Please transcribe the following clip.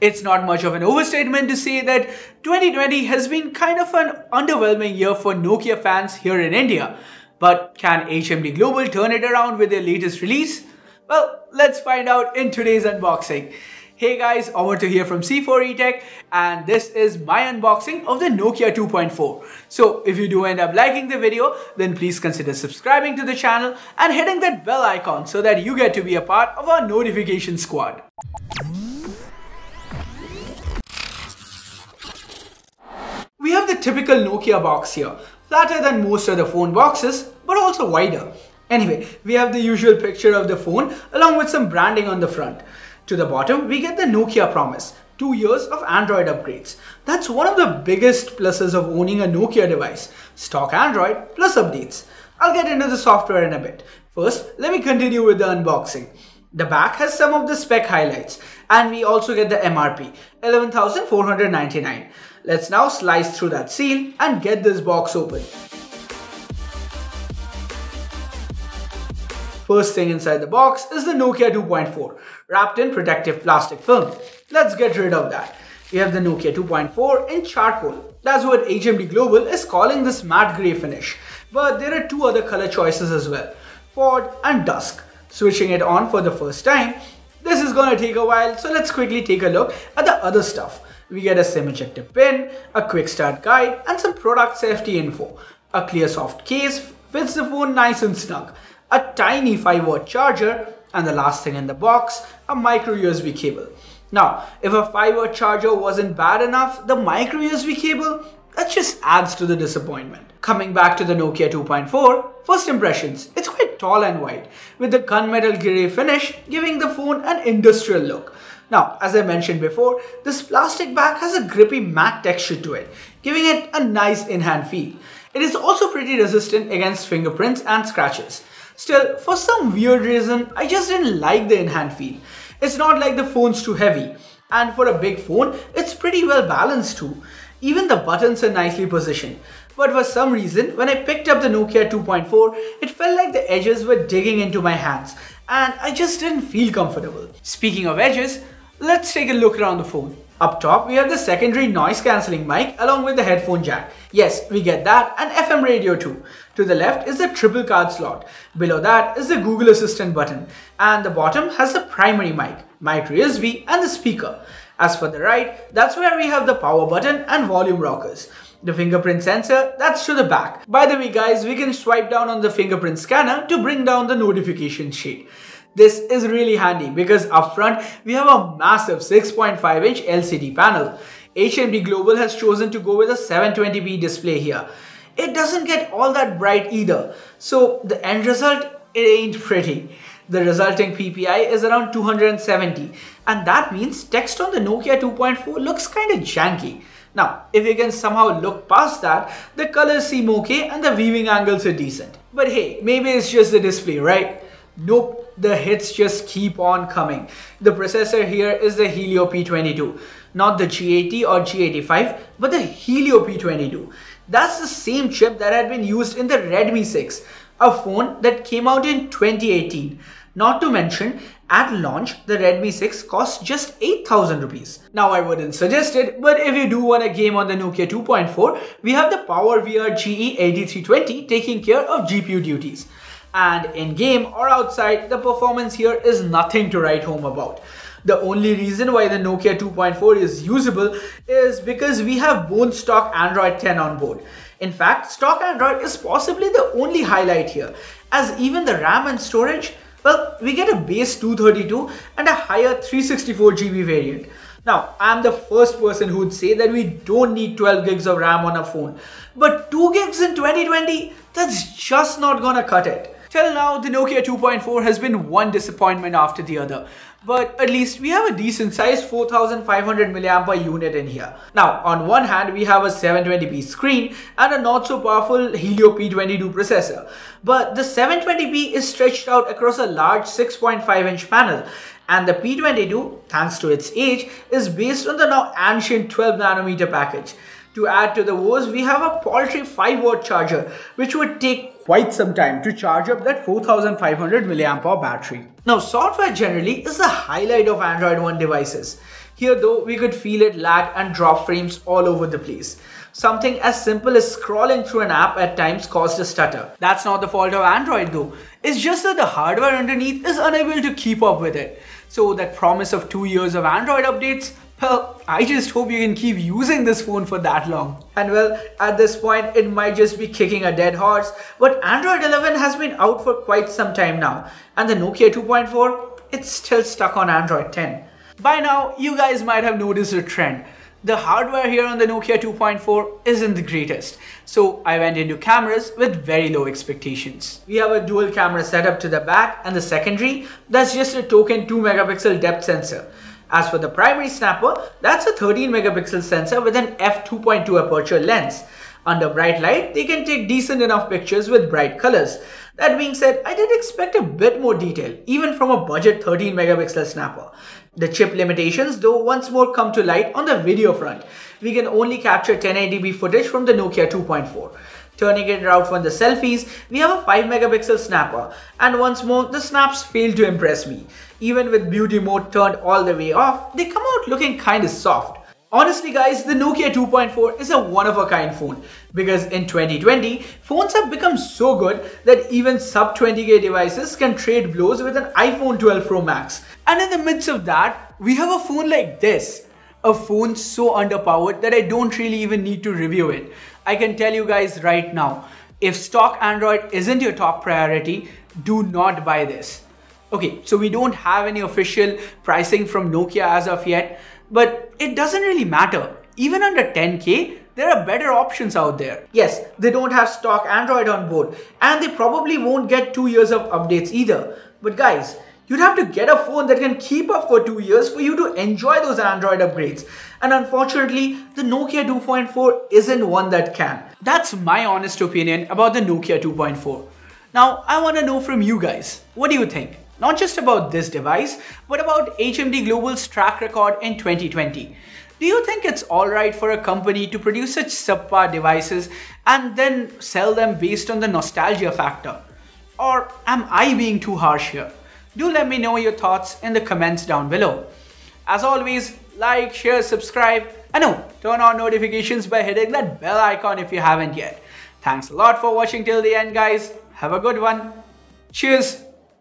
It's not much of an overstatement to say that 2020 has been kind of an underwhelming year for Nokia fans here in India. But can HMD Global turn it around with their latest release? Well, let's find out in today's unboxing. Hey guys, Omar to here from C4eTech and this is my unboxing of the Nokia 2.4. So if you do end up liking the video, then please consider subscribing to the channel and hitting that bell icon so that you get to be a part of our notification squad. Typical Nokia box here, flatter than most other phone boxes, but also wider. Anyway, we have the usual picture of the phone along with some branding on the front. To the bottom, we get the Nokia promise, two years of Android upgrades. That's one of the biggest pluses of owning a Nokia device, stock Android plus updates. I'll get into the software in a bit. First, let me continue with the unboxing. The back has some of the spec highlights and we also get the MRP, 11,499. Let's now slice through that seal and get this box open. First thing inside the box is the Nokia 2.4, wrapped in protective plastic film. Let's get rid of that. We have the Nokia 2.4 in charcoal. That's what HMD Global is calling this matte grey finish. But there are two other color choices as well, Fjord and Dusk. Switching it on for the first time, this is gonna take a while, so let's quickly take a look at the other stuff. We get a SIM ejector pin, a quick start guide, and some product safety info. A clear soft case fits the phone nice and snug a tiny 5 watt charger, and the last thing in the box, a micro USB cable. Now, if a 5 watt charger wasn't bad enough, the micro USB cable, that just adds to the disappointment. Coming back to the Nokia 2.4, first impressions, it's quite tall and wide, with the gunmetal grey finish giving the phone an industrial look. Now, as I mentioned before, this plastic back has a grippy matte texture to it, giving it a nice in-hand feel. It is also pretty resistant against fingerprints and scratches. Still, for some weird reason, I just didn't like the in-hand feel. It's not like the phone's too heavy. And for a big phone, it's pretty well balanced too. Even the buttons are nicely positioned. But for some reason, when I picked up the Nokia 2.4, it felt like the edges were digging into my hands and I just didn't feel comfortable. Speaking of edges, let's take a look around the phone. Up top, we have the secondary noise cancelling mic along with the headphone jack. Yes, we get that and FM radio too. To the left is the triple card slot. Below that is the Google Assistant button. And the bottom has the primary mic, micro USB and the speaker. As for the right, that's where we have the power button and volume rockers. The fingerprint sensor, that's to the back. By the way guys, we can swipe down on the fingerprint scanner to bring down the notification sheet. This is really handy because up front we have a massive 6.5 inch LCD panel. HMD Global has chosen to go with a 720p display here. It doesn't get all that bright either. So the end result, it ain't pretty. The resulting PPI is around 270 and that means text on the Nokia 2.4 looks kind of janky. Now, if you can somehow look past that, the colors seem okay and the viewing angles are decent. But hey, maybe it's just the display, right? Nope, the hits just keep on coming. The processor here is the Helio P22, not the G80 or G85, but the Helio P22. That's the same chip that had been used in the Redmi 6, a phone that came out in 2018. Not to mention, at launch, the Redmi 6 cost just 8000 rupees. Now I wouldn't suggest it, but if you do want a game on the Nokia 2.4, we have the PowerVR GE8320 taking care of GPU duties and in game or outside the performance here is nothing to write home about. The only reason why the Nokia 2.4 is usable is because we have bone stock Android 10 on board. In fact, stock Android is possibly the only highlight here as even the RAM and storage, well, we get a base 232 and a higher 364GB variant. Now, I'm the first person who would say that we don't need 12 gigs of RAM on a phone. But 2 gigs in 2020, that's just not gonna cut it. Till now, the Nokia 2.4 has been one disappointment after the other. But at least we have a decent sized 4500 mAh unit in here. Now, on one hand, we have a 720p screen and a not so powerful Helio P22 processor. But the 720p is stretched out across a large 6.5 inch panel and the P22, thanks to its age, is based on the now ancient 12 nanometer package. To add to the woes, we have a paltry 5 watt charger, which would take quite some time to charge up that 4500 mAh battery. Now, software generally is the highlight of Android One devices. Here though, we could feel it lag and drop frames all over the place. Something as simple as scrolling through an app at times caused a stutter. That's not the fault of Android though. It's just that the hardware underneath is unable to keep up with it. So that promise of two years of Android updates, well, I just hope you can keep using this phone for that long. And well, at this point, it might just be kicking a dead horse, but Android 11 has been out for quite some time now, and the Nokia 2.4, it's still stuck on Android 10. By now, you guys might have noticed a trend the hardware here on the Nokia 2.4 isn't the greatest. So I went into cameras with very low expectations. We have a dual camera setup to the back and the secondary, that's just a token 2 megapixel depth sensor. As for the primary snapper, that's a 13 megapixel sensor with an f2.2 aperture lens. Under bright light, they can take decent enough pictures with bright colors. That being said, I did expect a bit more detail, even from a budget 13 megapixel snapper. The chip limitations though once more come to light on the video front. We can only capture 1080p footage from the Nokia 2.4. Turning it around from the selfies, we have a 5 megapixel snapper and once more the snaps fail to impress me. Even with beauty mode turned all the way off, they come out looking kinda soft. Honestly guys, the Nokia 2.4 is a one-of-a-kind phone because in 2020, phones have become so good that even sub 20k devices can trade blows with an iPhone 12 Pro Max. And in the midst of that, we have a phone like this. A phone so underpowered that I don't really even need to review it. I can tell you guys right now, if stock Android isn't your top priority, do not buy this. Okay, so we don't have any official pricing from Nokia as of yet, but it doesn't really matter. Even under 10k, there are better options out there. Yes, they don't have stock Android on board, and they probably won't get 2 years of updates either. But guys, you'd have to get a phone that can keep up for 2 years for you to enjoy those Android upgrades. And unfortunately, the Nokia 2.4 isn't one that can. That's my honest opinion about the Nokia 2.4. Now, I want to know from you guys, what do you think? Not just about this device, but about HMD Global's track record in 2020. Do you think it's alright for a company to produce such subpar devices and then sell them based on the nostalgia factor? Or am I being too harsh here? Do let me know your thoughts in the comments down below. As always, like, share, subscribe, and oh, turn on notifications by hitting that bell icon if you haven't yet. Thanks a lot for watching till the end guys. Have a good one. Cheers.